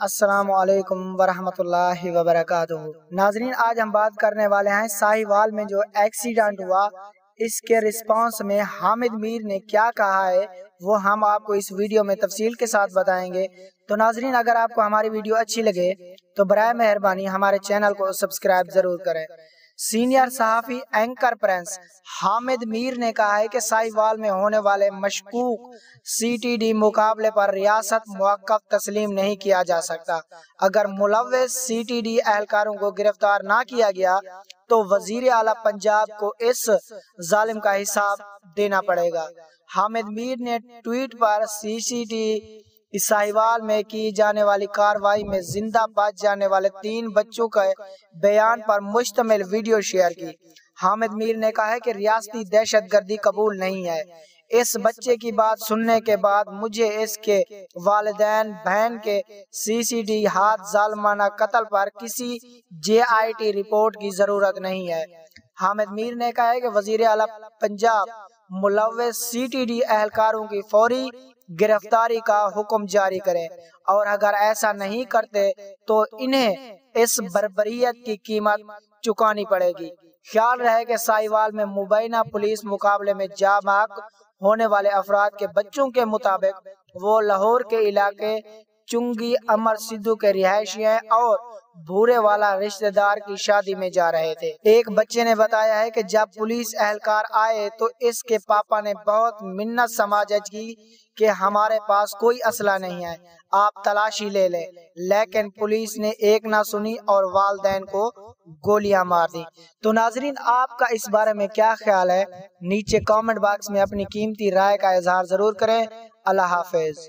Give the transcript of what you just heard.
अस्सलाम वालेकुम वरहमतुल्लाहि वबरकातुहू। नाजरीन, आज हम बात करने वाले हैं साहिवाल में जो एक्सीडेंट हुआ। इसके रिस्पांस में हामिद मीर ने क्या कहा है, वो हम आपको इस वीडियो में तफसील के साथ बताएँगे। तो नाजरीन, अगर आपको हमारी वीडियो अच्छी लगे तो बर मेहरबानी, हमारे चैनल को सब्सक्राइब ज़रूर करें। सीनियर सहाफ़ी एंकर प्रेंस हामिद मीर ने कहा है कि साहिवाल में होने वाले मशकूक सीटीडी मुकाबले पर रियासत मौक़ तस्लीम नहीं किया जा सकता। अगर मुलविस सीटीडी एहलकारों को गिरफ़्तार ना किया गया तो वज़ीर अला पंजाब को इस जालिम का हिसाब देना पड़ेगा। हामिद मीर ने ट्वीट पर सीसीटी साहिवाल में की जाने वाली कार्रवाई में ज़िंदा बच जाने वाले तीन बच्चों के बयान पर मुश्तमिल वीडियो शेयर की। हामिद मीर ने कहा है कि रियासती दहशत गर्दी कबूल नहीं है। इस बच्चे की बात सुनने के बाद मुझे इसके वालदेन, बहन के सीसीडी हाथ जालमाना कत्ल पर किसी जेआईटी रिपोर्ट की ज़रूरत नहीं है। हामिद मीर ने कहा है कि वज़ीर अला पंजाब मुलव डी एहलकारों की फौरी गिरफ्तारी का हुक्म जारी करें। और अगर ऐसा नहीं करते तो इन्हें इस बरबरीत की कीमत चुकानी पड़ेगी। ख्याल रहे कि साहिवाल में मुबैना पुलिस मुकाबले में जामाक होने वाले अफराद के बच्चों के मुताबिक वो लाहौर के इलाके चुंगी, अमर सिद्धू के रिहायशी हैं और भूरे वाला रिश्तेदार की शादी में जा रहे थे। एक बच्चे ने बताया है कि जब पुलिस एहलकार आए तो इसके पापा ने बहुत मिन्नत समाजत की कि हमारे पास कोई असला नहीं है, आप तलाशी ले लें। लेकिन पुलिस ने एक ना सुनी और वालदेन को गोलियाँ मार दी। तो नाजरीन, आपका इस बारे में क्या ख्याल है? नीचे कमेंट बॉक्स में अपनी कीमती राय का इजहार ज़रूर करें। अल्लाह हाफिज।